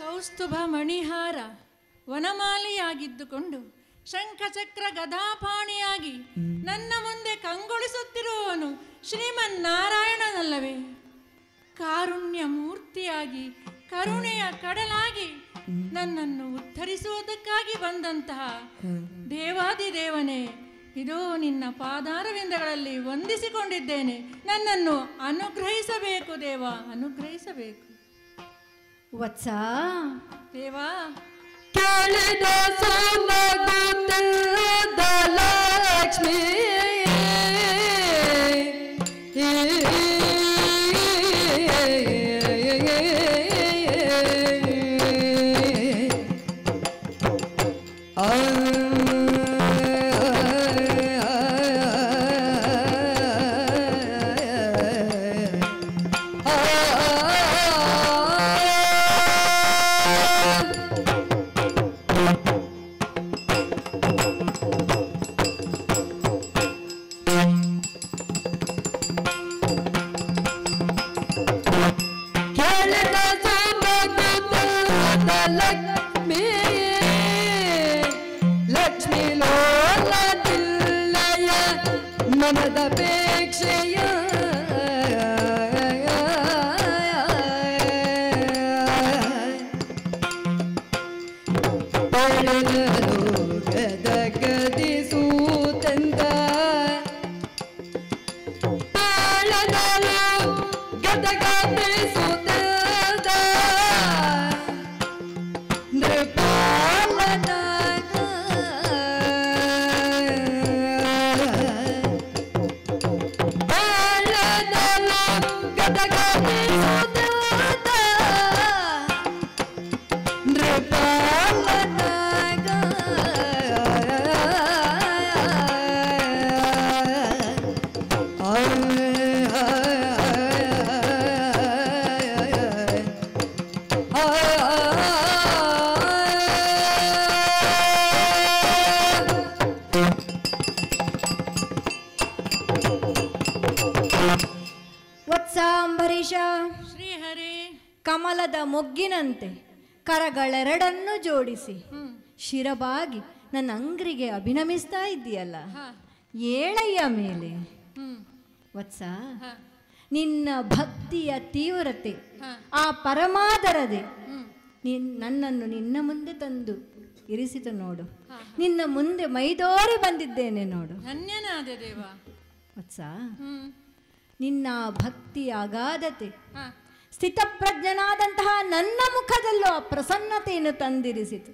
ಕೌಸ್ತುಭ ಮಣಿಹಾರ ವನಮಾಲಿಯಾಗಿದ್ದುಕೊಂಡು ಶಂಖಚಕ್ರ ಗದಾಪಾಣಿಯಾಗಿ ನನ್ನ ಮುಂದೆ ಕಂಗೊಳಿಸುತ್ತಿರುವವನು ಶ್ರೀಮನ್ನಾರಾಯಣನಲ್ಲವೇ? ಕಾರುಣ್ಯ ಮೂರ್ತಿಯಾಗಿ ಕರುಣೆಯ ಕಡಲಾಗಿ ನನ್ನನ್ನು ಉದ್ಧರಿಸುವುದಕ್ಕಾಗಿ ಬಂದಂತಹ ದೇವಾದಿದೇವನೇ ಇದೋ ನಿನ್ನ ಪಾದಾರವಿಂದಗಳಲ್ಲಿ ವಂದಿಸಿಕೊಂಡಿದ್ದೇನೆ. ನನ್ನನ್ನು ಅನುಗ್ರಹಿಸಬೇಕು ದೇವ ಅನುಗ್ರಹಿಸಬೇಕು. ವತ್ಸ ದೇವಾ ಕೇಳಿದ ಸೋನಗುತ್ತಿದ್ದ ಲಕ್ಷ್ಮಿ ಜೋಡಿಸಿ. ಶಿರಬಾಗಿ ನನ್ನ ಅಂಗ್ರಿಗೆ ಅಭಿನಮಿಸ್ತಾ ಇದ್ದೀಯಲ್ಲ. ಏಳಯ್ಯ ಮೇಲೆ. ವತ್ಸ ನಿನ್ನ ಭಕ್ತಿಯ ತೀವ್ರತೆ ಆ ಪರಮಾದರದೆ ನಿನ್ ನನ್ನನ್ನು ನಿನ್ನ ಮುಂದೆ ತಂದು ಇರಿಸಿತು ನೋಡು. ನಿನ್ನ ಮುಂದೆ ಮೈದೋರಿ ಬಂದಿದ್ದೇನೆ ನೋಡು. ವತ್ಸ ನಿನ್ನ ಭಕ್ತಿಯ ಅಗಾಧತೆ ಸ್ಥಿತಪ್ರಜ್ಞನಾದಂತಹ ನನ್ನ ಮುಖದಲ್ಲೂ ಆ ಪ್ರಸನ್ನತೆಯನ್ನು ತಂದಿರಿಸಿತು.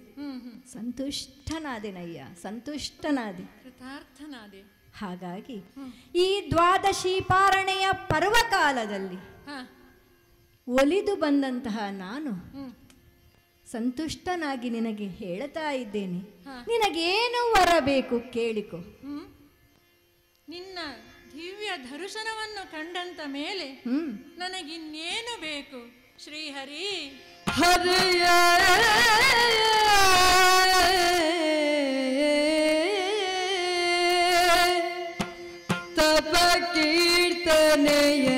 ಸಂತುಷ್ಟನಾದೆನಯ್ಯ ಸಂತುಷ್ಟನಾದೆ. ಕೃತಾರ್ಥನಾದೆ. ಹಾಗಾಗಿ ಈ ದ್ವಾದಶಿ ಪಾರಣೆಯ ಪರ್ವಕಾಲದಲ್ಲಿ ಒಲಿದು ಬಂದಂತಹ ನಾನು ಸಂತುಷ್ಟನಾಗಿ ನಿನಗೆ ಹೇಳ್ತಾ ಇದ್ದೇನೆ. ನಿನಗೇನು ವರಬೇಕು ಕೇಳಿಕೊ. ನಿನ್ನ ದಿವ್ಯ ದರ್ಶನವನ್ನು ಕಂಡಂತ ಮೇಲೆ ನನಗಿನ್ನೇನು ಬೇಕು? ಶ್ರೀಹರಿ. ಹರಿಯ ತಪ ಕೀರ್ತನೆಯ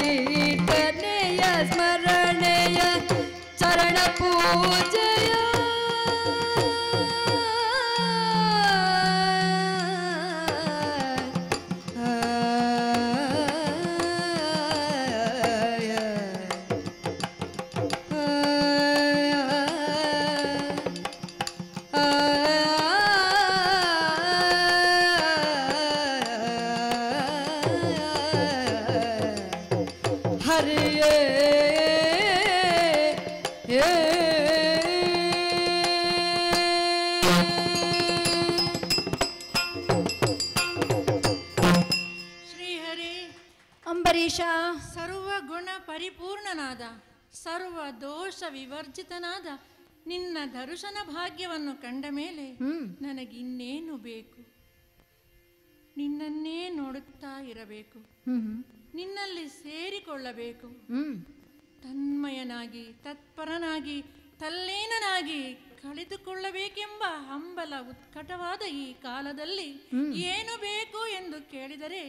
गीत स्मरणय चरणपूजया। ವಿವರ್ಜಿತನಾದ ನಿನ್ನ ದರ್ಶನ ಭಾಗ್ಯವನ್ನು ಕಂಡ ಮೇಲೆ ನನಗಿನ್ನೇನು ಬೇಕು? ನಿನ್ನನ್ನೇ ನೋಡುತ್ತಾ ಇರಬೇಕು. ನಿನ್ನಲ್ಲಿ ಸೇರಿಕೊಳ್ಳಬೇಕು. ತನ್ಮಯನಾಗಿ ತತ್ಪರನಾಗಿ ತಲ್ಲೀನನಾಗಿ ಕಳೆದುಕೊಳ್ಳಬೇಕೆಂಬ ಹಂಬಲ ಉತ್ಕಟವಾದ ಈ ಕಾಲದಲ್ಲಿ ಏನು ಬೇಕು ಎಂದು ಕೇಳಿದರೆ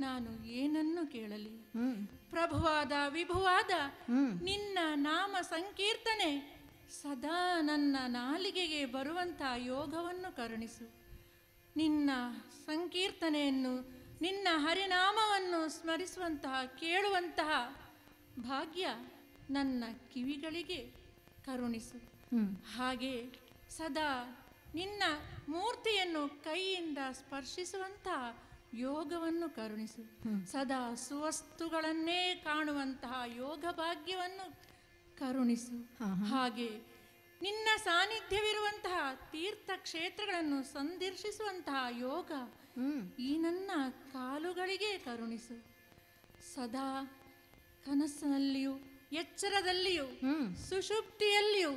ನಾನು ಏನನ್ನು ಕೇಳಲಿ? ಪ್ರಭುವಾದ ವಿಭುವಾದ ನಿನ್ನ ನಾಮ ಸಂಕೀರ್ತನೆ ಸದಾ ನನ್ನ ನಾಲಿಗೆಗೆ ಬರುವಂಥ ಯೋಗವನ್ನು ಕರುಣಿಸು. ನಿನ್ನ ಸಂಕೀರ್ತನೆಯನ್ನು ನಿನ್ನ ಹರಿನಾಮವನ್ನು ಸ್ಮರಿಸುವಂತಹ ಕೇಳುವಂತಹ ಭಾಗ್ಯ ನನ್ನ ಕಿವಿಗಳಿಗೆ ಕರುಣಿಸು. ಹಾಗೆ ಸದಾ ನಿನ್ನ ಮೂರ್ತಿಯನ್ನು ಕೈಯಿಂದ ಸ್ಪರ್ಶಿಸುವಂತಹ ಯೋಗವನ್ನು ಕರುಣಿಸು. ಸದಾ ಸುವಸ್ತುಗಳನ್ನೇ ಕಾಣುವಂತಹ ಯೋಗ ಭಾಗ್ಯವನ್ನು ಕರುಣಿಸು. ಹಾಗೆ ನಿನ್ನ ಸಾನ್ನಿಧ್ಯವಿರುವಂತಹ ತೀರ್ಥ ಕ್ಷೇತ್ರಗಳನ್ನು ಸಂದರ್ಶಿಸುವಂತಹ ಯೋಗ ಈ ನನ್ನ ಕಾಲುಗಳಿಗೆ ಕರುಣಿಸು. ಸದಾ ಕನಸಿನಲ್ಲಿಯೂ ಎಚ್ಚರದಲ್ಲಿಯೂ ಸುಷುಪ್ತಿಯಲ್ಲಿಯೂ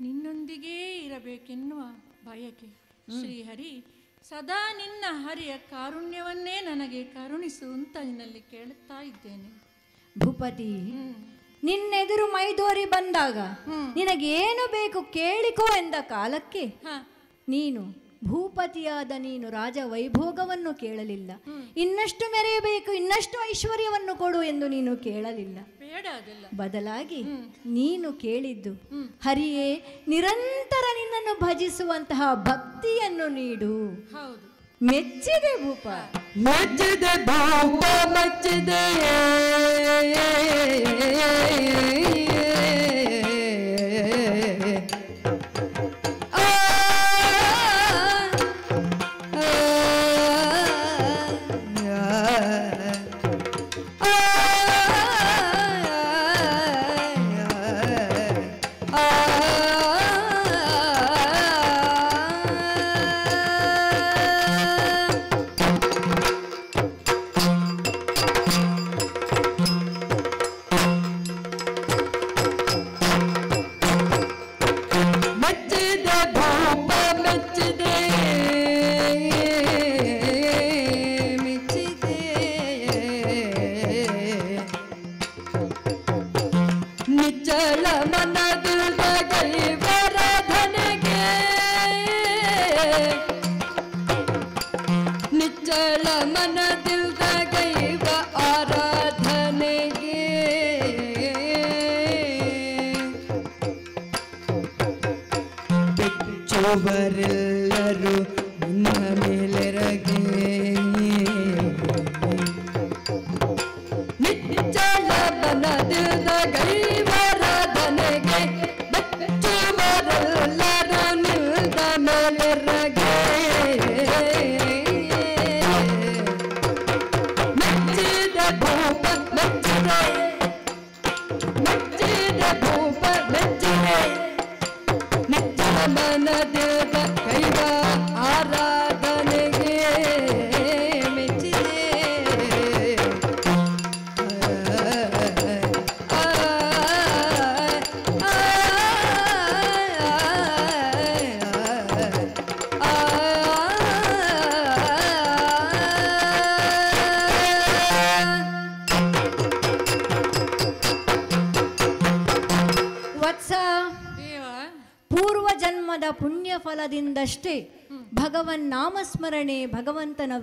ನಿನ್ನೊಂದಿಗೇ ಇರಬೇಕೆನ್ನುವ ಬಯಕೆ. ಶ್ರೀಹರಿ ಸದಾ ನಿನ್ನ ಹರಿಯ ಕಾರುಣ್ಯವನ್ನೇ ನನಗೆ ಕರುಣಿಸು ಅಂತ ನಿನ್ನಲ್ಲಿ ಕೇಳುತ್ತಾ ಇದ್ದೇನೆ. ಭೂಪತಿ ನಿನ್ನೆದುರು ಮೈದೋರಿ ಬಂದಾಗ. ನಿನಗೇನು ಬೇಕು ಕೇಳಿಕೋ ಎಂದ ಕಾಲಕ್ಕೆ ನೀನು ಭೂಪತಿಯಾದ ನೀನು ರಾಜ ವೈಭೋಗವನ್ನು ಕೇಳಲಿಲ್ಲ. ಇನ್ನಷ್ಟು ಮೆರೆಯಬೇಕು ಇನ್ನಷ್ಟು ಐಶ್ವರ್ಯವನ್ನು ಕೊಡು ಎಂದು ನೀನು ಕೇಳಲಿಲ್ಲ. ಬೇಡ ಅದೆಲ್ಲ. ಬದಲಾಗಿ ನೀನು ಕೇಳಿದ್ದು ಹರಿಯೇ ನಿರಂತರ ನಿನ್ನನ್ನು ಭಜಿಸುವಂತಹ ಭಕ್ತಿಯನ್ನು ನೀಡು. ಹೌದು. ಮೆಚ್ಚಿದೆ ಭೂಪ. ಮೆಚ್ಚಿದೆ ಭೂಪ ಮೆಚ್ಚಿದೆ ಮೆಚ್ಚಿದ. جلب نادر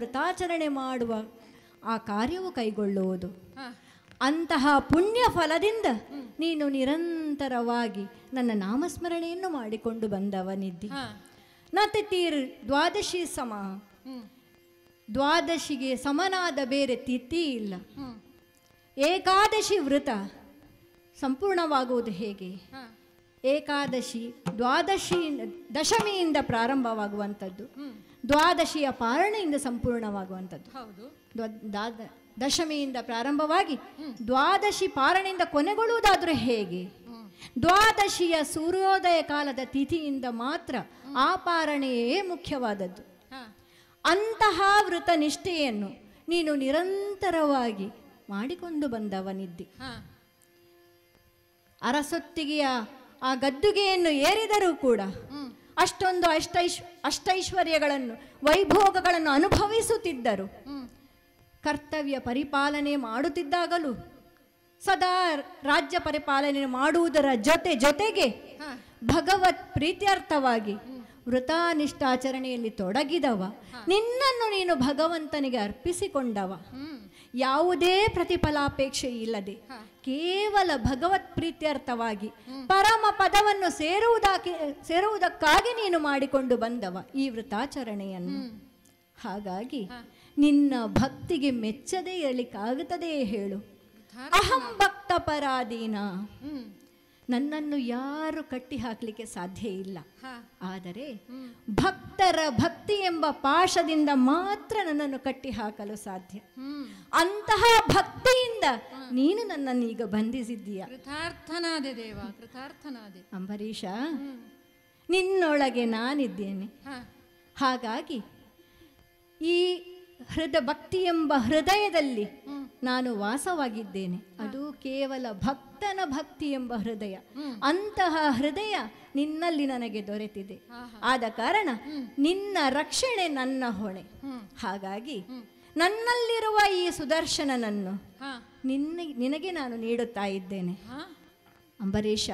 ಭಗವಂತನ ವೃತಾಚರಣೆ ಮಾಡುವ ಆ ಕಾರ್ಯವು ಕೈಗೊಳ್ಳುವುದು. ಅಂತಹ ಪುಣ್ಯ ಫಲದಿಂದ ನೀನು ನಿರಂತರವಾಗಿ ನನ್ನ ನಾಮಸ್ಮರಣೆಯನ್ನು ಮಾಡಿಕೊಂಡು ಬಂದವನಿದ್ದಿ. ನತ್ತೆ ನತಿತೀರ್ ದ್ವಾದಶಿ ಸಮ. ದ್ವಾದಶಿಗೆ ಸಮನಾದ ಬೇರೆ ತಿಥಿ ಇಲ್ಲ. ಏಕಾದಶಿ ವ್ರತ ಸಂಪೂರ್ಣವಾಗುವುದು ಹೇಗೆ? ಏಕಾದಶಿ ದ್ವಾದಶಿ ದಶಮಿಯಿಂದ ಪ್ರಾರಂಭವಾಗುವಂಥದ್ದು. ದ್ವಾದಶಿಯ ಪಾರಣೆಯಿಂದ ಸಂಪೂರ್ಣವಾಗುವಂಥದ್ದು. ಹೌದು. ದಶಮಿಯಿಂದ ಪ್ರಾರಂಭವಾಗಿ ದ್ವಾದಶಿ ಪಾರಣೆಯಿಂದ ಕೊನೆಗೊಳ್ಳುವುದಾದ್ರೂ ಹೇಗೆ? ದ್ವಾದಶಿಯ ಸೂರ್ಯೋದಯ ಕಾಲದ ತಿಥಿಯಿಂದ ಮಾತ್ರ ಆ ಪಾರಣೆಯೇ ಮುಖ್ಯವಾದದ್ದು. ಅಂತಹ ವೃತ ನಿಷ್ಠೆಯನ್ನು ನೀನು ನಿರಂತರವಾಗಿ ಮಾಡಿಕೊಂಡು ಬಂದವನಿದ್ದಿ. ಅರಸೊತ್ತಿಗೆಯ ಆ ಗದ್ದುಗೆಯನ್ನು ಏರಿದರೂ ಕೂಡ ಅಷ್ಟೊಂದು ಅಷ್ಟೈಶ್ ಅಷ್ಟೈಶ್ವರ್ಯಗಳನ್ನು ವೈಭೋಗಗಳನ್ನು ಅನುಭವಿಸುತ್ತಿದ್ದರು. ಕರ್ತವ್ಯ ಪರಿಪಾಲನೆ ಮಾಡುತ್ತಿದ್ದಾಗಲೂ ಸದಾ ರಾಜ್ಯ ಪರಿಪಾಲನೆ ಮಾಡುವುದರ ಜೊತೆ ಜೊತೆಗೆ ಭಗವತ್ ಪ್ರೀತ್ಯರ್ಥವಾಗಿ ವೃತಾನಿಷ್ಠಾಚರಣೆಯಲ್ಲಿ ತೊಡಗಿದವ. ನಿನ್ನನ್ನು ನೀನು ಭಗವಂತನಿಗೆ ಅರ್ಪಿಸಿಕೊಂಡವ. ಯಾವುದೇ ಪ್ರತಿಫಲಾಪೇಕ್ಷೆ ಇಲ್ಲದೆ ಕೇವಲ ಭಗವತ್ ಪ್ರೀತ್ಯರ್ಥವಾಗಿ ಪರಮ ಪದವನ್ನು ಸೇರುವುದಾಗಿ ಸೇರುವುದಕ್ಕಾಗಿ ನೀನು ಮಾಡಿಕೊಂಡು ಬಂದವ ಈ ವೃತಾಚರಣೆಯನ್ನು ಹಾಗಾಗಿ ನಿನ್ನ ಭಕ್ತಿಗೆ ಮೆಚ್ಚದೇ ಇರಲಿಕ್ಕಾಗುತ್ತದೆಯೇ ಹೇಳು. ಅಹಂ ಭಕ್ತ ಪರಾಧೀನ ನನ್ನನ್ನು ಯಾರು ಕಟ್ಟಿ ಹಾಕಲಿಕ್ಕೆ ಸಾಧ್ಯ ಇಲ್ಲ. ಆದರೆ ಭಕ್ತರ ಭಕ್ತಿ ಎಂಬ ಪಾಶದಿಂದ ಮಾತ್ರ ನನ್ನನ್ನು ಕಟ್ಟಿ ಹಾಕಲು ಸಾಧ್ಯ ಅಂತಹ ಭಕ್ತಿಯಿಂದ ನೀನು ನನ್ನನ್ನು ಈಗ ಬಂಧಿಸಿದ್ದೀಯ. ಕೃತಾರ್ಥನಾದೆ ದೇವ ಕೃತಾರ್ಥನಾದೆ. ಅಂಬರೀಷ ನಿನ್ನೊಳಗೆ ನಾನಿದ್ದೇನೆ. ಹಾಗಾಗಿ ಈ ಹೃದ ಭಕ್ತಿ ಎಂಬ ಹೃದಯದಲ್ಲಿ ನಾನು ವಾಸವಾಗಿದ್ದೇನೆ. ಅದು ಕೇವಲ ಭಕ್ತನ ಭಕ್ತಿ ಎಂಬ ಹೃದಯ. ಅಂತಹ ಹೃದಯ ನಿನ್ನಲ್ಲಿ ನನಗೆ ದೊರೆತಿದೆ. ಆದ ಕಾರಣ ನಿನ್ನ ರಕ್ಷಣೆ ನನ್ನ ಹೊಣೆ. ಹಾಗಾಗಿ ನನ್ನಲ್ಲಿರುವ ಈ ಸುದರ್ಶನನನ್ನು ನಿನ್ನ ನಿನಗೆ ನಾನು ನೀಡುತ್ತಾ ಇದ್ದೇನೆ. ಅಂಬರೀಷ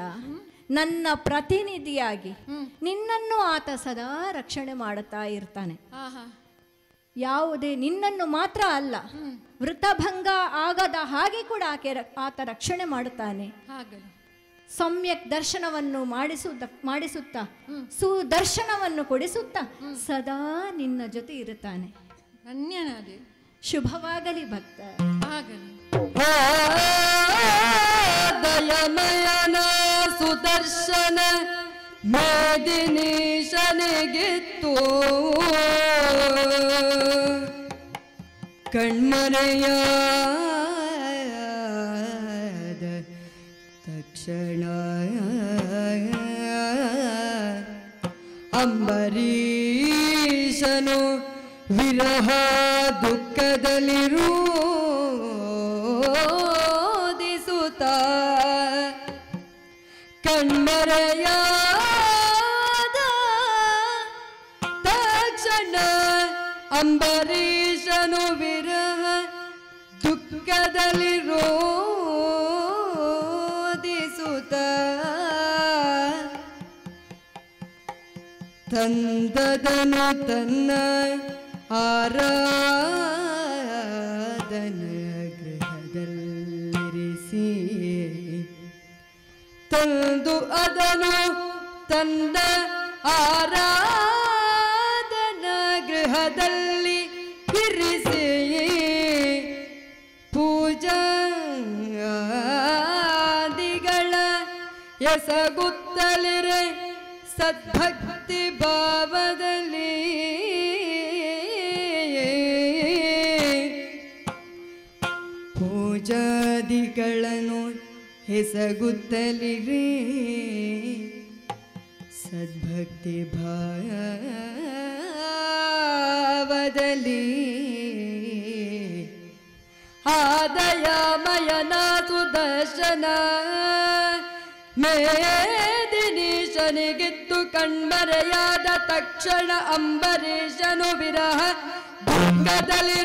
ನನ್ನ ಪ್ರತಿನಿಧಿಯಾಗಿ. ನಿನ್ನನ್ನು ಆತ ಸದಾ ರಕ್ಷಣೆ ಮಾಡುತ್ತಾ ಇರ್ತಾನೆ. ಯಾವುದೇ ನಿನ್ನನ್ನು ಮಾತ್ರ ಅಲ್ಲ ವೃತಭಂಗ ಆಗದ ಹಾಗೆ ಕೂಡ ಆಕೆ ಆತ ರಕ್ಷಣೆ ಮಾಡುತ್ತಾನೆ. ಹಾಗಲಿ ಸಮ್ಯಕ್ ದರ್ಶನವನ್ನು ಮಾಡಿಸುತ್ತ ಮಾಡಿಸುತ್ತಾ ಸುದರ್ಶನವನ್ನು ಕೊಡಿಸುತ್ತಾ ಸದಾ ನಿನ್ನ ಜೊತೆ ಇರುತ್ತಾನೆ. ಧನ್ಯನಾದೆ. ಶುಭವಾಗಲಿ ಭಕ್ತ. ಆಗಲಿ ದಯಮಯನ ಸುದರ್ಶನ ಮೇದಿನೀಶನಿಗಿತ್ತು ಕಣ್ಮರೆಯಾದ ತಕ್ಷಣ ಅಂಬರೀಷನು ವಿರಹ ದುಃಖದಲ್ಲಿರುವುದಿಸುತ್ತ ಕಣ್ಮರೆಯಾದ ಅಂಬರೀಷನು ವಿರಹ ದುಃಖದಲ್ಲಿರೋದಿಸುತ್ತ ತಂದದನು ತನ್ನ ಆರಾಧನ ಗೃಹದಲ್ಲಿರಿಸಿ ತಂದು ಅದನು ತನ್ನ ಆರಾಧನ ಗೃಹದಲ್ಲಿ ಎಸಗುತ್ತಲಿರೆ ಸದ್ಭಕ್ತಿ ಭಾವದಲ್ಲಿ ಪೂಜಾದಿಗಳನ್ನು ಎಸಗುತ್ತಲಿರೆ ಸದ್ಭಕ್ತಿ ಭಾವದಲ್ಲಿ ಆದಯಮಯನ ಸುದರ್ಶನ ಮೇದಿನೀಶನಿಗಿತ್ತು ಕಣ್ಮರೆಯಾದ ತಕ್ಷಣ ಅಂಬರೀಷನು ವಿರಹ ಭಂಗದಲ್ಲಿ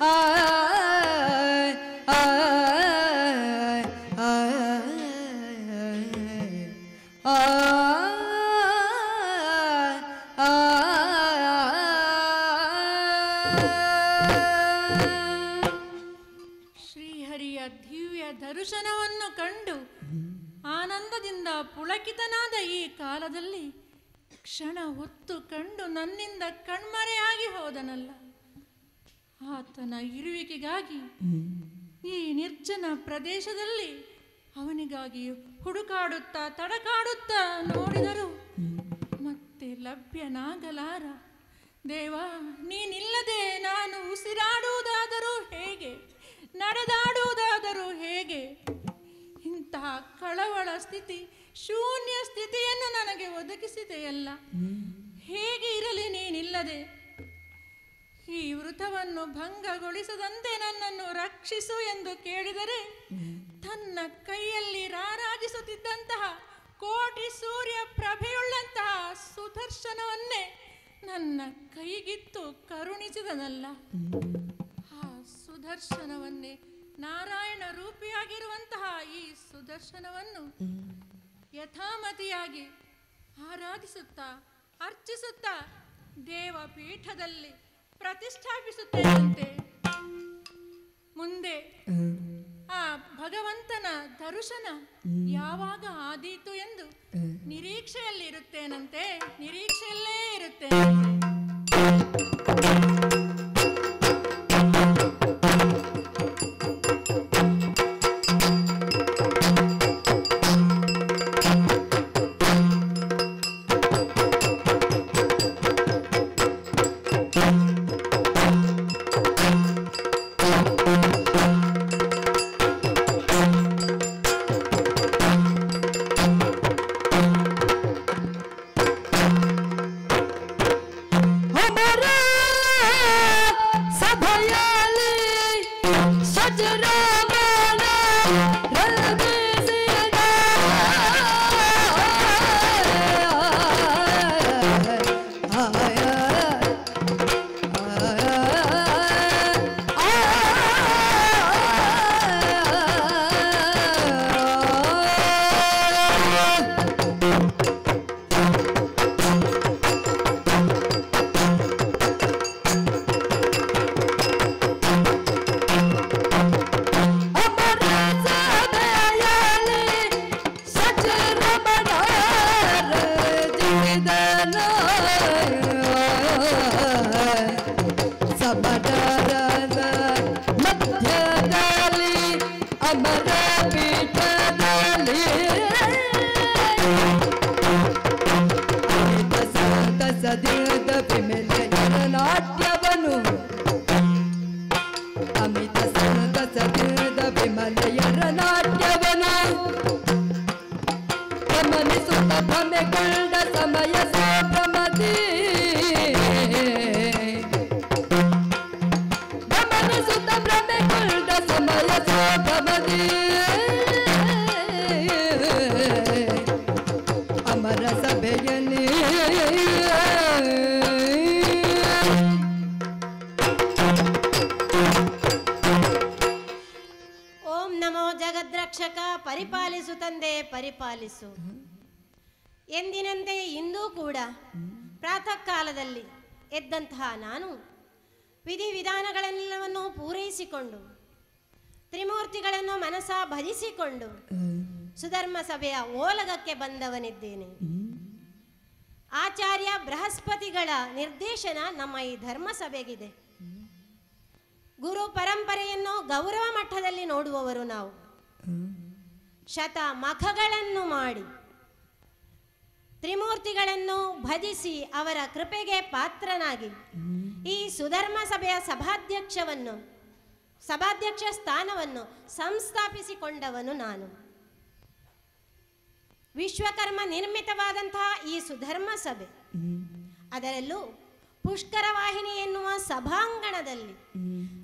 ಆ, ಆ, ದರ್ಶನವನ್ನು ಕಂಡು ಆನಂದದಿಂದ ಪುಳಕಿತನಾದ ಈ ಕಾಲದಲ್ಲಿ ಕ್ಷಣ ಹೊತ್ತು ಕಂಡು ನನ್ನಿಂದ ಕಣ್ಮರೆಯಾಗಿ ಹೋದನಲ್ಲ. ಆತನ ಇರುವಿಕೆಗಾಗಿ ಈ ನಿರ್ಜನ ಪ್ರದೇಶದಲ್ಲಿ ಅವನಿಗಾಗಿ ಹುಡುಕಾಡುತ್ತಾ ತಡಕಾಡುತ್ತಾ ನೋಡಿದರು. ಮತ್ತೆ ಲಭ್ಯನಾಗಲಾರ. ದೇವ, ನೀನಿಲ್ಲದೆ ನಾನು ಉಸಿರಾಡುವುದಾದರೂ ಹೇಗೆ? ನಡೆದಾಡುವುದಾದರೂ ಹೇಗೆ? ಇಂತಹ ಕಳವಳ ಸ್ಥಿತಿ, ಶೂನ್ಯ ಸ್ಥಿತಿಯನ್ನು ನನಗೆ ಒದಗಿಸಿದೆಯಲ್ಲ. ಹೇಗೆ ಇರಲಿ ನೀನಿಲ್ಲದೆ? ಈ ವೃತವನ್ನು ಭಂಗಗೊಳಿಸದಂತೆ ನನ್ನನ್ನು ರಕ್ಷಿಸು ಎಂದು ಕೇಳಿದರೆ, ತನ್ನ ಕೈಯಲ್ಲಿ ರಾರಾಜಿಸುತ್ತಿದ್ದಂತಹ ಕೋಟಿ ಸೂರ್ಯ ಪ್ರಭೆಯುಳ್ಳಂತಹ ಸುದರ್ಶನವನ್ನೇ ನನ್ನ ಕೈಗಿತ್ತು ಕರುಣಿಸಿದನಲ್ಲ. ಸುದರ್ಶನವನ್ನೇ ನಾರಾಯಣ ರೂಪಿಯಾಗಿರುವಂತಹ ಈ ಸುದರ್ಶನವನ್ನು ಯಥಾಮತಿಯಾಗಿ ಆರಾಧಿಸುತ್ತಾ, ಅರ್ಚಿಸುತ್ತಾ ದೇವಪೀಠದಲ್ಲಿ ಪ್ರತಿಷ್ಠಾಪಿಸುತ್ತೇನಂತೆ ಮುಂದೆ ಆ ಭಗವಂತನ ದರ್ಶನ ಯಾವಾಗ ಆದೀತು ಎಂದು ನಿರೀಕ್ಷೆಯಲ್ಲಿ ಇರುತ್ತೇನಂತೆ? ನಿರೀಕ್ಷೆಯಲ್ಲೇ ಇರುತ್ತೇನೆ ಗಮನಿಸುತ್ತ ಭ್ರಮೆಗೊಂಡ ಸಮಯ ಸಂಭ್ರಮದಿ ಗಮನಿಸುತ್ತ ಭ್ರಮೆಗೊಂಡ ಸಮಯ ಸಂಭ್ರಮದಿ ಪರಿಪಾಲಿಸು. ಎಂದಿನಂತೆ ಇಂದೂ ಕೂಡ ಪ್ರಾತಃ ಕಾಲದಲ್ಲಿ ಎದ್ದಂತಹ ನಾನು ವಿಧಿವಿಧಾನಗಳೆಲ್ಲವನ್ನು ಪೂರೈಸಿಕೊಂಡು, ತ್ರಿಮೂರ್ತಿಗಳನ್ನು ಮನಸ ಭಜಿಸಿಕೊಂಡು ಸುಧರ್ಮ ಸಭೆಯ ಓಲಗಕ್ಕೆ ಬಂದವನಿದ್ದೇನೆ. ಆಚಾರ್ಯ ಬೃಹಸ್ಪತಿಗಳ ನಿರ್ದೇಶನ ನಮ್ಮ ಈ ಧರ್ಮ ಸಭೆಗಿದೆ. ಗುರು ಪರಂಪರೆಯನ್ನು ಗೌರವ ಮಟ್ಟದಲ್ಲಿ ನೋಡುವವರು ನಾವು. ಶತ ಮಖಗಳನ್ನು ಮಾಡಿ. ತ್ರಿಮೂರ್ತಿಗಳನ್ನು ಭಜಿಸಿ ಅವರ ಕೃಪೆಗೆ ಪಾತ್ರನಾಗಿ. ಈ ಸುಧರ್ಮ ಸಭೆಯ ಸಭಾಧ್ಯಕ್ಷವನ್ನು, ಸಭಾಧ್ಯಕ್ಷ ಸ್ಥಾನವನ್ನು ಸಂಸ್ಥಾಪಿಸಿಕೊಂಡವನು ನಾನು. ವಿಶ್ವಕರ್ಮ ನಿರ್ಮಿತವಾದಂತಹ ಈ ಸುಧರ್ಮ ಸಭೆ. ಅದರಲ್ಲೂ ಪುಷ್ಕರ ವಾಹಿನಿ ಎನ್ನುವ ಸಭಾಂಗಣದಲ್ಲಿ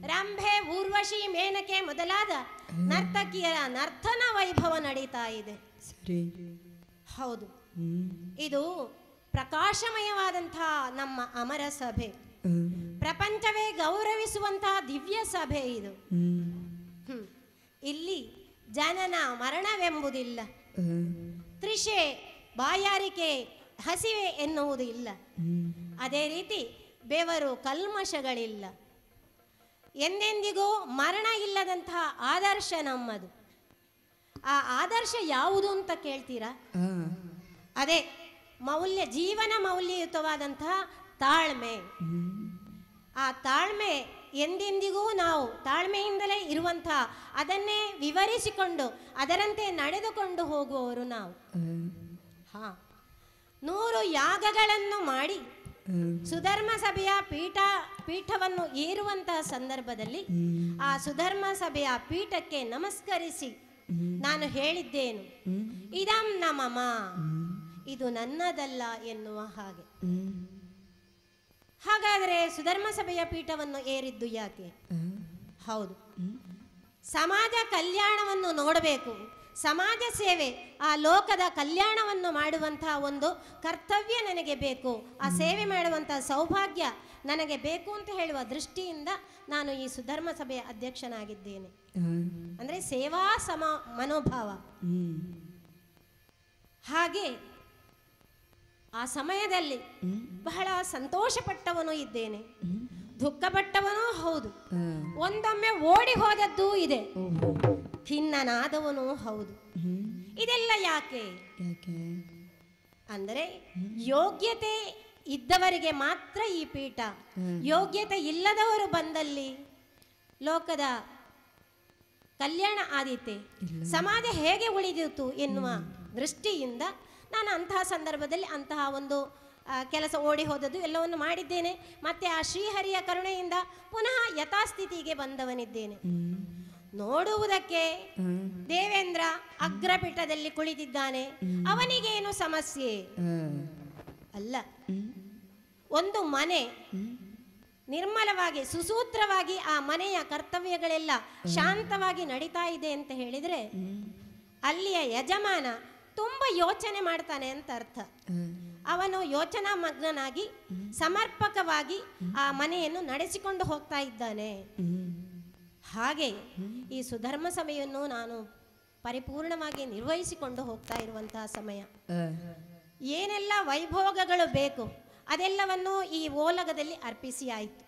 ರಂಭೆ ಊರ್ವಶಿ ಮೇನಕೆ ಮೊದಲಾದ ನರ್ತಕಿಯರ ನರ್ತನ ವೈಭವ ನಡೀತಾ ಇದೆ. ಸರಿ. ಹೌದು. ಇದು ಪ್ರಕಾಶಮಯವಾದಂತಹ ನಮ್ಮ ಅಮರ ಸಭೆ. ಪ್ರಪಂಚವೇ ಗೌರವಿಸುವಂತಹ ದಿವ್ಯ ಸಭೆ ಇದು. ಇಲ್ಲಿ ಜನನ ಮರಣವೆಂಬುದಿಲ್ಲ. ತ್ರಿಷೆ ಬಾಯಾರಿಕೆ ಹಸಿವೆ ಎನ್ನುವುದು ಇಲ್ಲ ಅದೇ ರೀತಿ ಬೆವರು ಕಲ್ಮಶಗಳಿಲ್ಲ. ಎಂದೆಂದಿಗೂ ಮರಣ ಇಲ್ಲದಂತಹ ಆದರ್ಶ ನಮ್ಮದು. ಆ ಆದರ್ಶ ಯಾವುದು ಅಂತ ಕೇಳ್ತೀರಾ? ಅದೇ ಮೌಲ್ಯ ಜೀವನ ಮೌಲ್ಯಯುತವಾದಂತಹ ತಾಳ್ಮೆ. ಆ ತಾಳ್ಮೆ ಎಂದೆಂದಿಗೂ ನಾವು ತಾಳ್ಮೆಯಿಂದಲೇ ಇರುವಂತಹ ಅದನ್ನೇ ವಿವರಿಸಿಕೊಂಡು ಅದರಂತೆ ನಡೆದುಕೊಂಡು ಹೋಗುವವರು ನಾವು. ಹಾ. ನೂರು ಯಾಗಗಳನ್ನು ಮಾಡಿ ಸುಧರ್ಮ ಸಭೆಯ ಪೀಠ ಪೀಠವನ್ನು ಏರುವಂತಹ ಸಂದರ್ಭದಲ್ಲಿ ಆ ಸುಧರ್ಮ ಸಭೆಯ ಪೀಠಕ್ಕೆ ನಮಸ್ಕರಿಸಿ ನಾನು ಹೇಳಿದ್ದೇನು. ಇದಂ ನಮಮ ಇದು ನನ್ನದಲ್ಲ ಎನ್ನುವ ಹಾಗೆ. ಹಾಗಾದರೆ ಸುಧರ್ಮ ಸಭೆಯ ಪೀಠವನ್ನು ಏರಿದ್ದು ಯಾಕೆ? ಹೌದು. ಸಮಾಜ ಕಲ್ಯಾಣವನ್ನು ನೋಡಬೇಕು. ಸಮಾಜ ಸೇವೆ ಆ ಲೋಕದ ಕಲ್ಯಾಣವನ್ನು ಮಾಡುವಂತಹ ಒಂದು ಕರ್ತವ್ಯ ನನಗೆ ಬೇಕು. ಆ ಸೇವೆ ಮಾಡುವಂತಹ ಸೌಭಾಗ್ಯ ನನಗೆ ಬೇಕು ಅಂತ ಹೇಳುವ ದೃಷ್ಟಿಯಿಂದ ನಾನು ಈ ಸುಧರ್ಮ ಸಭೆಯ ಅಧ್ಯಕ್ಷನಾಗಿದ್ದೇನೆ ಅಂದರೆ ಸೇವಾ ಸಮ ಮನೋಭಾವ. ಹಾಗೆ ಆ ಸಮಯದಲ್ಲಿ ಬಹಳ ಸಂತೋಷಪಟ್ಟವನು ಇದ್ದೇನೆ. ದುಃಖಪಟ್ಟವನೂ ಹೌದು. ಒಂದೊಮ್ಮೆ ಓಡಿ ಹೋದದ್ದೂ ಇದೆ. ಖಿನ್ನನಾದವನು ಹೌದು. ಇದೆಲ್ಲ ಯಾಕೆ? ಅಂದರೆ ಯೋಗ್ಯತೆ ಇದ್ದವರಿಗೆ ಮಾತ್ರ ಈ ಪೀಠ. ಯೋಗ್ಯತೆ ಇಲ್ಲದವರು ಬಂದಲ್ಲಿ ಲೋಕದ ಕಲ್ಯಾಣ ಆದೀತೆ. ಸಮಾಜ ಹೇಗೆ ಉಳಿದಿತ್ತು ಎನ್ನುವ ದೃಷ್ಟಿಯಿಂದ ನಾನು ಅಂತಹ ಸಂದರ್ಭದಲ್ಲಿ ಅಂತಹ ಒಂದು ಕೆಲಸ ಓಡಿ ಹೋದದ್ದು ಎಲ್ಲವನ್ನು ಮಾಡಿದ್ದೇನೆ. ಮತ್ತೆ ಆ ಶ್ರೀಹರಿಯ ಕರುಣೆಯಿಂದ ಪುನಃ ಯಥಾಸ್ಥಿತಿಗೆ ಬಂದವನಿದ್ದೇನೆ. ನೋಡುವುದಕ್ಕೆ ದೇವೇಂದ್ರ ಅಗ್ರಪೀಠದಲ್ಲಿ ಕುಳಿತಿದ್ದಾನೆ. ಅವನಿಗೇನು ಸಮಸ್ಯೆ? ಅಲ್ಲ. ಒಂದು ಮನೆ ನಿರ್ಮಲವಾಗಿ, ಸುಸೂತ್ರವಾಗಿ ಆ ಮನೆಯ ಕರ್ತವ್ಯಗಳೆಲ್ಲ ಶಾಂತವಾಗಿ ನಡೀತಾ ಇದೆ ಅಂತ ಹೇಳಿದ್ರೆ ಅಲ್ಲಿಯ ಯಜಮಾನ ತುಂಬಾ ಯೋಚನೆ ಮಾಡ್ತಾನೆ ಅಂತ ಅರ್ಥ. ಅವನು ಯೋಚನಾ ಮಗ್ನನಾಗಿ ಸಮರ್ಪಕವಾಗಿ ಆ ಮನೆಯನ್ನು ನಡೆಸಿಕೊಂಡು ಹೋಗ್ತಾ ಇದ್ದಾನೆ. ಹಾಗೆ ಈ ಸುಧರ್ಮ ಸಮಯವನ್ನು ನಾನು ಪರಿಪೂರ್ಣವಾಗಿ ನಿರ್ವಹಿಸಿಕೊಂಡು ಹೋಗ್ತಾ ಇರುವಂತಹ ಸಮಯ. ಏನೆಲ್ಲ ವೈಭೋಗಗಳು ಬೇಕು ಅದೆಲ್ಲವನ್ನು ಈ ಓಲಗದಲ್ಲಿ ಅರ್ಪಿಸಿ ಆಯಿತು.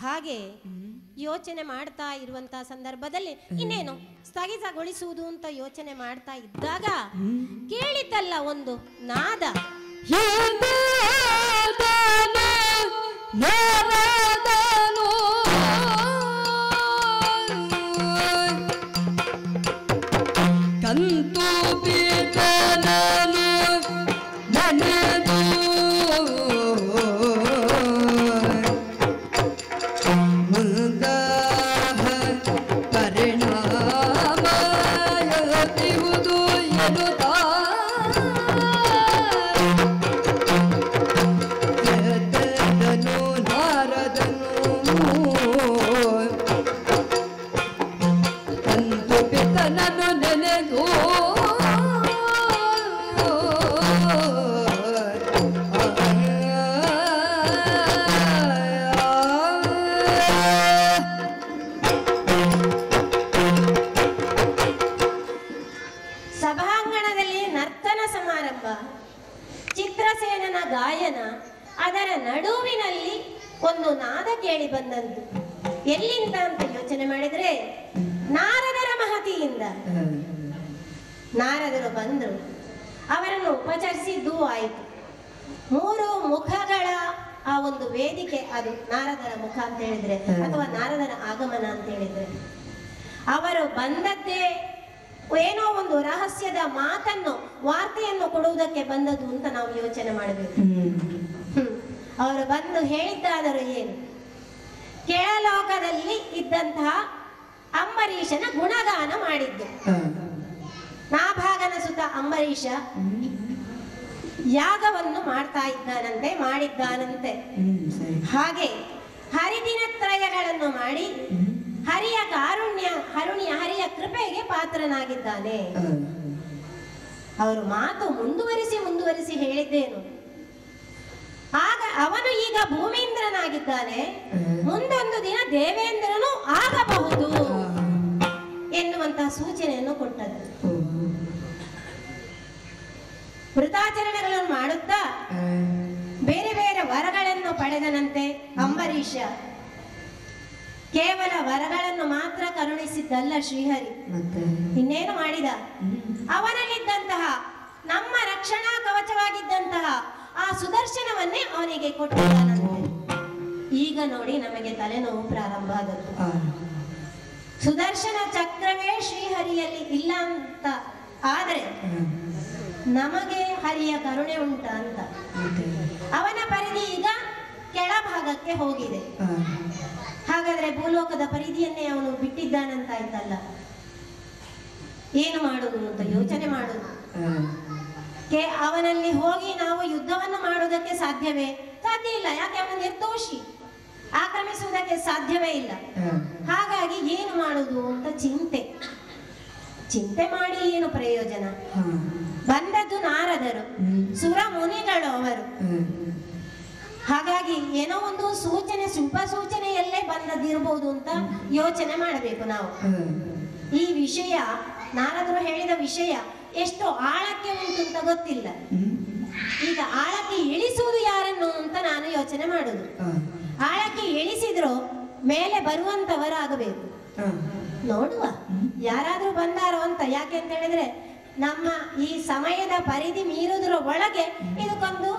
ಹಾಗೆ ಯೋಚನೆ ಮಾಡ್ತಾ ಇರುವಂತಹ ಸಂದರ್ಭದಲ್ಲಿ ಇನ್ನೇನು ಸ್ಥಗಿತಗೊಳಿಸುವುದು ಅಂತ ಯೋಚನೆ ಮಾಡ್ತಾ ಇದ್ದಾಗ ಕೇಳಿತಲ್ಲ ಒಂದು ನಾದ. ಕಂತು ಅವರು ಬಂದು ಹೇಳಿದ್ದಾದರೂ ಏನು? ಕೆಳಲೋಕದಲ್ಲಿ ಇದ್ದಂತಹ ಅಂಬರೀಷನ ಗುಣಗಾನ ಮಾಡಿದ್ದು. ನಾಭಾಗನ ಸುತ ಅಂಬರೀಷ ಯಾಗವನ್ನು ಮಾಡ್ತಾ ಇದ್ದಾನಂತೆ ಮಾಡಿದ್ದಾನಂತೆ. ಹಾಗೆ ಹರಿದಿನತ್ರಯಗಳನ್ನು ಮಾಡಿ ಹರಿಯ ಕಾರುಣ್ಯ ಹರುಣಿಯ ಹರಿಯ ಕೃಪೆಗೆ ಪಾತ್ರನಾಗಿದ್ದಾನೆ. ಅವರು ಮಾತು ಮುಂದುವರಿಸಿ ಮುಂದುವರಿಸಿ ಹೇಳಿದ್ದೇನು? ಆಗ ಅವನು ಈಗ ಭೂಮೀಂದ್ರನಾಗಿದ್ದಾನೆ. ಮುಂದೊಂದು ದಿನ ದೇವೇಂದ್ರನು ಆಗಬಹುದು ಎನ್ನುವಂತಹ ಸೂಚನೆಯನ್ನು ಕೊಟ್ಟದ್ದು ವೃತಾಚರಣೆಗಳನ್ನು ಮಾಡುತ್ತಾ ಬೇರೆ ಬೇರೆ ವರಗಳನ್ನು ಪಡೆದನಂತೆ ಅಂಬರೀಷ. ಕೇವಲ ವರಗಳನ್ನು ಮಾತ್ರ ಕರುಣಿಸಿದ್ದಲ್ಲ ಶ್ರೀಹರಿ. ಇನ್ನೇನು ಮಾಡಿದ? ಅವನಲ್ಲಿದ್ದಂತಹ ನಮ್ಮ ರಕ್ಷಣಾ ಕವಚವಾಗಿದ್ದಂತಹ ಆ ಸುದರ್ಶನವನ್ನೇ ಅವನಿಗೆ ಕೊಟ್ಟಿದ್ದಾನಂತೆ. ಈಗ ನೋಡಿ ನಮಗೆ ತಲೆನೋವು ಪ್ರಾರಂಭ ಆದದ್ದು. ಸುದರ್ಶನ ಚಕ್ರವೇ ಶ್ರೀಹರಿಯಲ್ಲಿ ಇಲ್ಲ ಅಂತ ಆದರೆ ನಮಗೆ ಹರಿಯ ಕರುಣೆ ಉಂಟ ಅಂತ. ಅವನ ಪರಿಧಿ ಈಗ ಕೆಳಭಾಗಕ್ಕೆ ಹೋಗಿದೆ. ಹಾಗಾದ್ರೆ ಭೂಲೋಕದ ಪರಿಧಿಯನ್ನೇ ಅವನು ಬಿಟ್ಟಿದ್ದಾನಂತಾಯ್ತಲ್ಲ. ಏನು ಮಾಡುವುದು ಅಂತ ಯೋಚನೆ ಮಾಡುವುದು ಕೆ ಅವನಲ್ಲಿ ಹೋಗಿ ನಾವು ಯುದ್ಧವನ್ನು ಮಾಡುವುದಕ್ಕೆ ಸಾಧ್ಯವೇ? ಸಾಧ್ಯ ಇಲ್ಲ. ಯಾಕೆ? ಅವನು ನಿರ್ದೋಷಿ. ಆಕ್ರಮಿಸುವುದಕ್ಕೆ ಸಾಧ್ಯವೇ ಇಲ್ಲ. ಹಾಗಾಗಿ ಏನು ಮಾಡುವುದು ಅಂತ ಚಿಂತೆ. ಚಿಂತೆ ಮಾಡಿ ಏನು ಪ್ರಯೋಜನ? ಬಂದದ್ದು ನಾರದರು ಸುರ ಮುನಿಗಳು ಅವರು. ಹಾಗಾಗಿ ಏನೋ ಒಂದು ಸೂಚನೆ ಶುಭ ಸೂಚನೆಯಲ್ಲೇ ಬಂದದ್ದಿರಬಹುದು ಅಂತ ಯೋಚನೆ ಮಾಡಬೇಕು ನಾವು. ಈ ವಿಷಯ ನಾರದರು ಹೇಳಿದ ವಿಷಯ ಎಷ್ಟು ಆಳಕ್ಕೆ ಉಂಟು ಅಂತ ಗೊತ್ತಿಲ್ಲ. ಈಗ ಆಳಕ್ಕೆ ಇಳಿಸುವುದು ಯಾರನ್ನು ಅಂತ ನಾನು ಯೋಚನೆ ಮಾಡುದು. ಆಳಕ್ಕೆ ಇಳಿಸಿದ್ರು ಮೇಲೆ ಬರುವಂತವರಾಗಬೇಕು. ಆಗಬೇಕು ನೋಡುವ ಯಾರಾದ್ರೂ ಬಂದಾರೋ ಅಂತ. ಯಾಕೆ ಅಂತ ಹೇಳಿದ್ರೆ ನಮ್ಮ ಈ ಸಮಯದ ಪರಿಧಿ ಮೀರುವುದರ ಒಳಗೆ ಇದಕ್ಕೊಂದು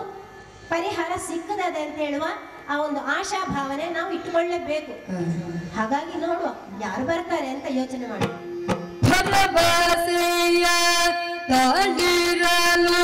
ಪರಿಹಾರ ಸಿಕ್ಕದದೆ ಅಂತ ಹೇಳುವ ಆ ಒಂದು ಆಶಾ ಭಾವನೆ ನಾವು ಇಟ್ಟುಕೊಳ್ಳೇಬೇಕು. ಹಾಗಾಗಿ ನೋಡುವ ಯಾರು ಬರ್ತಾರೆ ಅಂತ ಯೋಚನೆ ಮಾಡಿ ಭರವಸೆಯ ತಾಳಿರಲು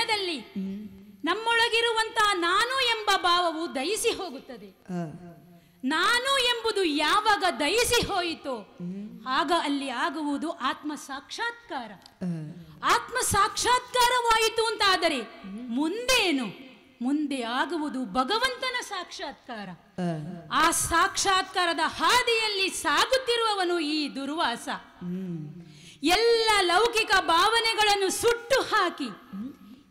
ಕ್ಷಣದಲ್ಲಿ ನಮ್ಮೊಳಗಿರುವಂತಹ ನಾನು ಎಂಬ ಭಾವವು ದಯಿಸಿ ಹೋಗುತ್ತದೆ. ನಾನು ಎಂಬುದು ಯಾವಾಗ ದಯಿಸಿ ಹೋಯಿತು ಆಗ ಅಲ್ಲಿ ಆಗುವುದು ಆತ್ಮ ಸಾಕ್ಷಾತ್ಕಾರ. ಆತ್ಮ ಸಾಕ್ಷಾತ್ಕಾರವಾಯಿತು ಅಂತ ಆದರೆ ಮುಂದೇನು? ಮುಂದೆ ಆಗುವುದು ಭಗವಂತನ ಸಾಕ್ಷಾತ್ಕಾರ. ಆ ಸಾಕ್ಷಾತ್ಕಾರದ ಹಾದಿಯಲ್ಲಿ ಸಾಗುತ್ತಿರುವವನು ಈ ದುರ್ವಾಸ. ಎಲ್ಲ ಲೌಕಿಕ ಭಾವನೆಗಳನ್ನು ಸುಟ್ಟು ಹಾಕಿ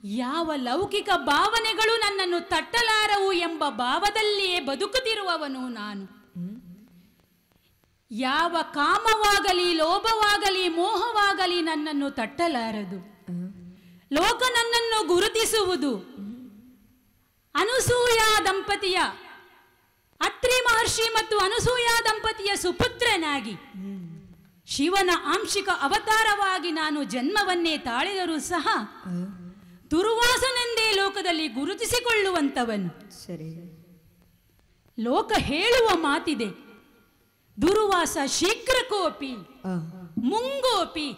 ಯಾವ ಲೌಕಿಕ ಭಾವನೆಗಳು ನನ್ನನ್ನು ತಟ್ಟಲಾರವು ಎಂಬ ಭಾವದಲ್ಲಿಯೇ ಬದುಕುತ್ತಿರುವವನು ನಾನು. ಯಾವ ಕಾಮವಾಗಲಿ, ಲೋಭವಾಗಲಿ, ಮೋಹವಾಗಲಿ ನನ್ನನ್ನು ತಟ್ಟಲಾರದು. ಲೋಕ ನನ್ನನ್ನು ಗುರುತಿಸುವುದು. ಅನುಸೂಯ ದಂಪತಿಯ, ಅತ್ರಿ ಮಹರ್ಷಿ ಮತ್ತು ಅನುಸೂಯ ದಂಪತಿಯ ಸುಪುತ್ರನಾಗಿ. ಶಿವನ ಆಂಶಿಕ ಅವತಾರವಾಗಿ ನಾನು ಜನ್ಮವನ್ನೇ ತಾಳಿದರೂ ಸಹ ದುರ್ವಾಸನೆಂದೇ ಲೋಕದಲ್ಲಿ ಗುರುತಿಸಿಕೊಳ್ಳುವಂಥವನು. ಸರಿ. ಲೋಕ ಹೇಳುವ ಮಾತಿದೆ. ದುರ್ವಾಸ ಶೀಘ್ರ ಕೋಪಿ ಮುಂಗೋಪಿ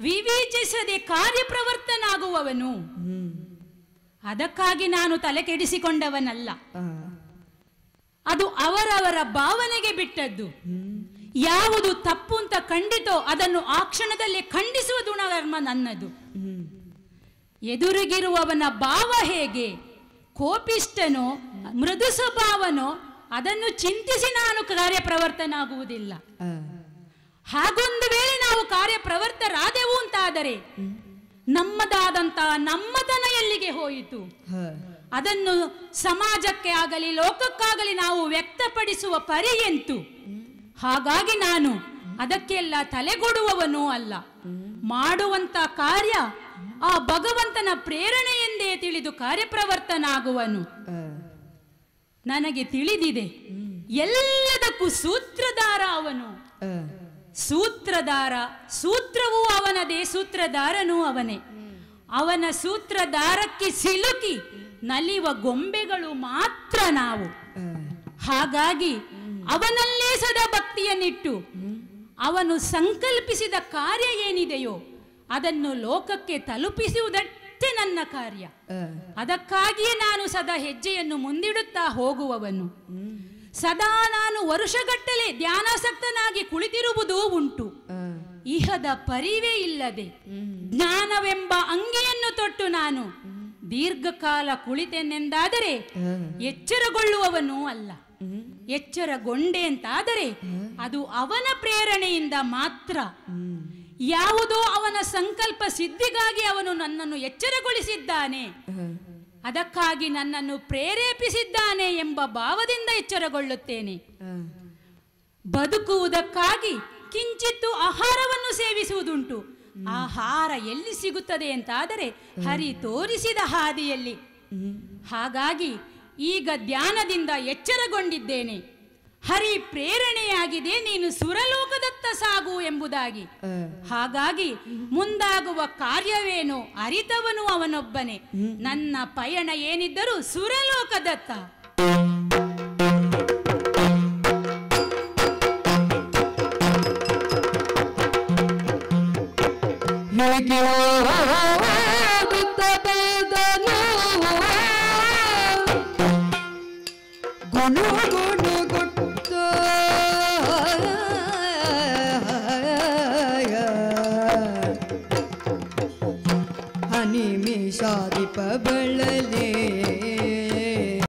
ವಿವೇಚಿಸದೆ ಕಾರ್ಯಪ್ರವರ್ತನಾಗುವವನು. ಅದಕ್ಕಾಗಿ ನಾನು ತಲೆ ಕೆಡಿಸಿಕೊಂಡವನಲ್ಲ. ಅದು ಅವರವರ ಭಾವನೆಗೆ ಬಿಟ್ಟದ್ದು. ಯಾವುದು ತಪ್ಪು ಅಂತ ಖಂಡಿತೋ ಅದನ್ನು ಆ ಕ್ಷಣದಲ್ಲಿ ಖಂಡಿಸುವ ಗುಣಧರ್ಮ ನನ್ನದು. ಎದುರಿಗಿರುವವನ ಭಾವ ಹೇಗೆ? ಕೋಪಿಷ್ಟನೋ ಮೃದು ಸ್ವಭಾವನೋ ಅದನ್ನು ಚಿಂತಿಸಿ ನಾನು ಕಾರ್ಯಪ್ರವರ್ತನಾಗುವುದಿಲ್ಲ ಹಾಗೊಂದು ವೇಳೆ ನಾವು ಕಾರ್ಯಪ್ರವರ್ತರಾದೆವು ಅಂತಾದರೆ ನಮ್ಮದಾದಂತಹ ನಮ್ಮತನ ಎಲ್ಲಿಗೆ ಹೋಯಿತು? ಅದನ್ನು ಸಮಾಜಕ್ಕೆ ಆಗಲಿ ಲೋಕಕ್ಕಾಗಲಿ ನಾವು ವ್ಯಕ್ತಪಡಿಸುವ ಪರಿ ಎಂತು? ಹಾಗಾಗಿ ನಾನು ಅದಕ್ಕೆಲ್ಲ ತಲೆಗೊಡುವವನೂ ಅಲ್ಲ. ಮಾಡುವಂತ ಕಾರ್ಯ ಆ ಭಗವಂತನ ಪ್ರೇರಣೆಯೆಂದೇ ತಿಳಿದು ಕಾರ್ಯಪ್ರವರ್ತನಾಗುವನು. ನನಗೆ ತಿಳಿದಿದೆ. ಎಲ್ಲದಕ್ಕೂ ಸೂತ್ರಧಾರ ಅವನು. ಸೂತ್ರಧಾರ ಸೂತ್ರವೂ ಅವನದೇ ಸೂತ್ರಧಾರನೂ ಅವನೇ. ಅವನ ಸೂತ್ರಧಾರಕ್ಕೆ ಸಿಲುಕಿ ನಲಿವ ಗೊಂಬೆಗಳು ಮಾತ್ರ ನಾವು. ಹಾಗಾಗಿ ಅವನಲ್ಲೇ ಸದಾ ಭಕ್ತಿಯನ್ನಿಟ್ಟು ಅವನು ಸಂಕಲ್ಪಿಸಿದ ಕಾರ್ಯ ಏನಿದೆಯೋ ಅದನ್ನು ಲೋಕಕ್ಕೆ ತಲುಪಿಸುವುದಷ್ಟೇ ನನ್ನ ಕಾರ್ಯ. ಅದಕ್ಕಾಗಿಯೇ ನಾನು ಸದಾ ಹೆಜ್ಜೆಯನ್ನು ಮುಂದಿಡುತ್ತಾ ಹೋಗುವವನು. ಸದಾ ನಾನು ವರುಷಗಟ್ಟಲೆ ಧ್ಯಾನಾಸಕ್ತನಾಗಿ ಕುಳಿತಿರುವುದೂ ಉಂಟು. ಇಹದ ಪರಿವೇ ಇಲ್ಲದೆ ಜ್ಞಾನವೆಂಬ ಅಂಗಿಯನ್ನು ತೊಟ್ಟು ನಾನು ದೀರ್ಘಕಾಲ ಕುಳಿತೆನೆಂದಾದರೆ ಎಚ್ಚರಗೊಳ್ಳುವವನೂ ಅಲ್ಲ. ಎಚ್ಚರಗೊಂಡೆ ಅಂತಾದರೆ ಅದು ಅವನ ಪ್ರೇರಣೆಯಿಂದ ಮಾತ್ರ. ಯಾವುದೋ ಅವನ ಸಂಕಲ್ಪ ಸಿದ್ಧಿಗಾಗಿ ಅವನು ನನ್ನನ್ನು ಎಚ್ಚರಗೊಳಿಸಿದ್ದಾನೆ. ಅದಕ್ಕಾಗಿ ನನ್ನನ್ನು ಪ್ರೇರೇಪಿಸಿದ್ದಾನೆ ಎಂಬ ಭಾವದಿಂದ ಎಚ್ಚರಗೊಳ್ಳುತ್ತೇನೆ. ಬದುಕುವುದಕ್ಕಾಗಿ ಕಿಂಚಿತ್ತು ಆಹಾರವನ್ನು ಸೇವಿಸುವುದುಂಟು. ಆಹಾರ ಎಲ್ಲಿ ಸಿಗುತ್ತದೆ ಅಂತಾದರೆ ಹರಿ ತೋರಿಸಿದ ಹಾದಿಯಲ್ಲಿ. ಹಾಗಾಗಿ ಈಗ ಧ್ಯಾನದಿಂದ ಎಚ್ಚರಗೊಂಡಿದ್ದೇನೆ. ಹರಿ ಪ್ರೇರಣೆಯಾಗಿದೆ ನೀನು ಸುರಲೋಕದತ್ತ ಸಾಗು ಎಂಬುದಾಗಿ ಹಾಗಾಗಿ ಮುಂದಾಗುವ ಕಾರ್ಯವೇನು ಅರಿತವನು ಅವನೊಬ್ಬನೇ ನನ್ನ ಪಯಣ ಏನಿದ್ದರೂ ಸುರಲೋಕದತ್ತ ಗುಣ